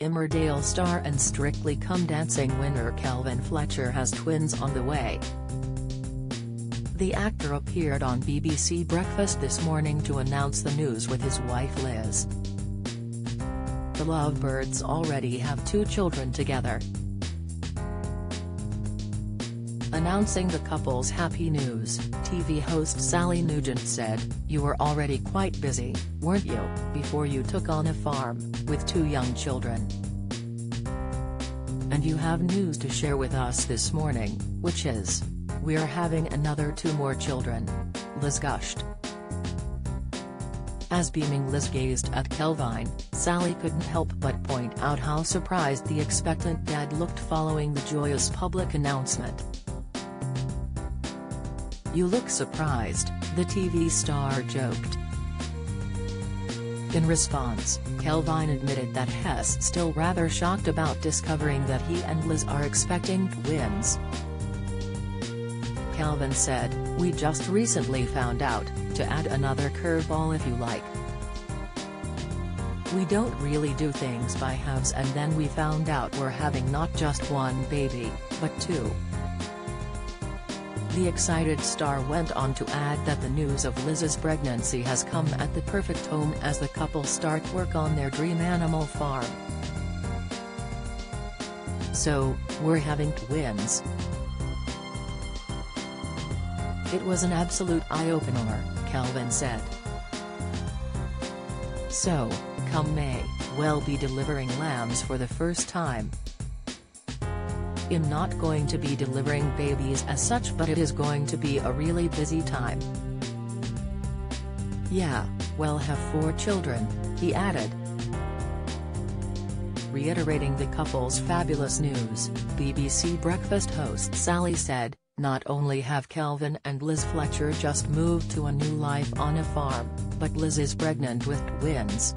Emmerdale star and Strictly Come Dancing winner Kelvin Fletcher has twins on the way. The actor appeared on BBC Breakfast this morning to announce the news with his wife Liz. The Lovebirds already have two children together. Announcing the couple's happy news, TV host Sally Nugent said, You were already quite busy, weren't you, before you took on a farm, with two young children. And you have news to share with us this morning, which is, we're having another two more children. Liz gushed. As beaming Liz gazed at Kelvin, Sally couldn't help but point out how surprised the expectant dad looked following the joyous public announcement. You look surprised, the TV star joked. In response, Kelvin admitted that he's still rather shocked about discovering that he and Liz are expecting twins. Kelvin said, We just recently found out, to add another curveball if you like. We don't really do things by halves and then we found out we're having not just one baby, but two. The excited star went on to add that the news of Liz's pregnancy has come at the perfect home as the couple start work on their dream animal farm. So, we're having twins. It was an absolute eye-opener, Kelvin said. So, come May, we'll be delivering lambs for the first time, I'm not going to be delivering babies as such but it is going to be a really busy time. Yeah, we'll have four children, he added. Reiterating the couple's fabulous news, BBC Breakfast host Sally said, not only have Kelvin and Liz Fletcher just moved to a new life on a farm, but Liz is pregnant with twins.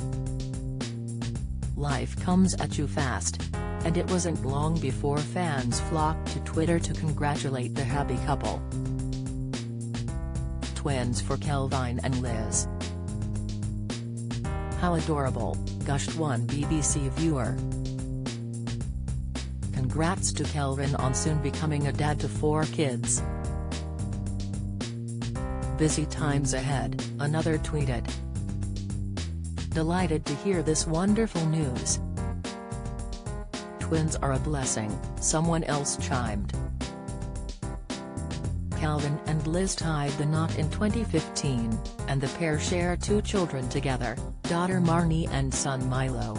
Life comes at you fast, and it wasn't long before fans flocked to Twitter to congratulate the happy couple. Twins for Kelvin and Liz. How adorable, gushed one BBC viewer. Congrats to Kelvin on soon becoming a dad to four kids. Busy times ahead, another tweeted. Delighted to hear this wonderful news twins are a blessing, someone else chimed. Kelvin and Liz tied the knot in 2015, and the pair share two children together, daughter Marnie and son Milo.